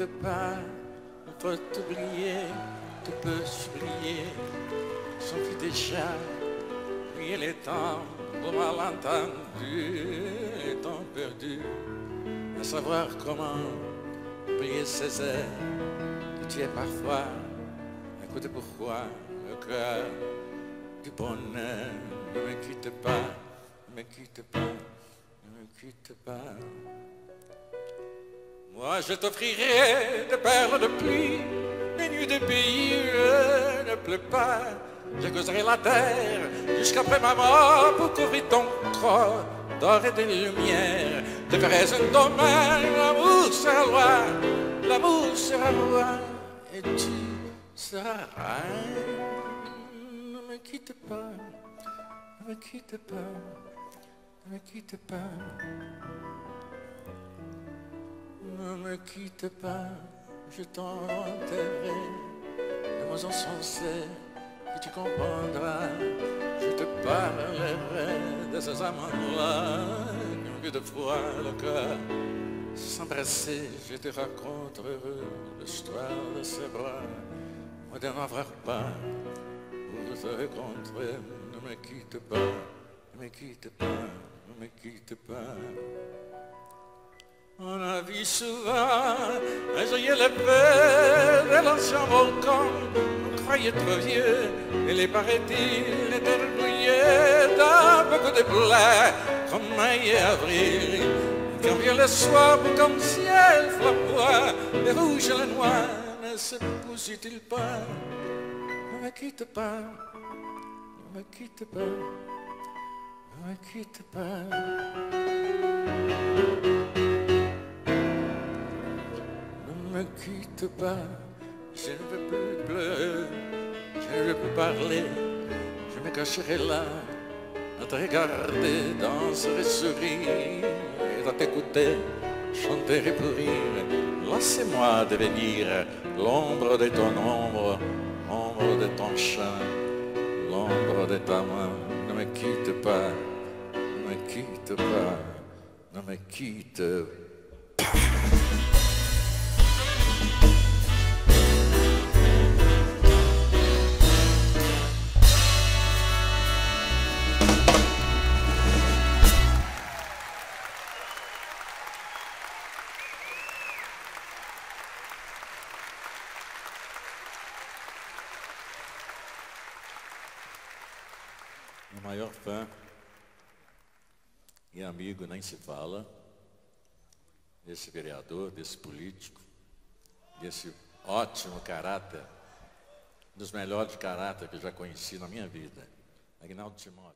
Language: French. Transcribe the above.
pas, on peut t'oublier, tu peux s'oublier. S'enfuit déjà, oui les temps, pour malentendu, les temps perdus, à savoir comment oublier ces airs que tu es parfois, écoute pourquoi le cœur du bonheur ne me quitte pas, ne me quitte pas, ne me quitte pas. Moi je t'offrirai des perles de pluie, des nuits de pays où ne pleut pas. Je causerai la terre jusqu'après ma mort pour couvrir ton corps d'or et de lumière. Te ferai un domaine, l'amour sera loi, l'amour sera roi, et tu seras. Ne me quitte pas, ne me quitte pas, ne me quitte pas. Ne me quitte pas, je t'enterrerai de mots insensés et tu comprendras. Je te parlerai de ces amants-là qui de fois le cœur s'embrasser. Je te raconterai l'histoire de ces bras. Moi de n'avoir pas pour te rencontrer. Ne me quitte pas, ne me quitte pas, ne me quitte pas. On a vu souvent un joyeux lever de l'ancien volcan. On croyait trop vieux, et les paraît-il étaient rebrouillés d'un beaucoup de blé, comme mai et avril. Quand vient le soir, comme ciel flamboie, les rouges et les noirs ne se poussent-ils pas? Ne me quitte pas, ne me quitte pas, ne me quitte pas. Pas, je ne veux plus pleurer, je ne veux plus parler, je me cacherai là, à te regarder, danser sourire, et à t'écouter, chanter et pourrir. Laissez-moi devenir l'ombre de ton ombre, l'ombre de ton chant, l'ombre de ta main. Ne me quitte pas, ne me quitte pas, ne me quitte pas. O maior fã e amigo nem se fala desse vereador, desse político, desse ótimo caráter, dos melhores caráter que já conheci na minha vida, Agnaldo Timóteo.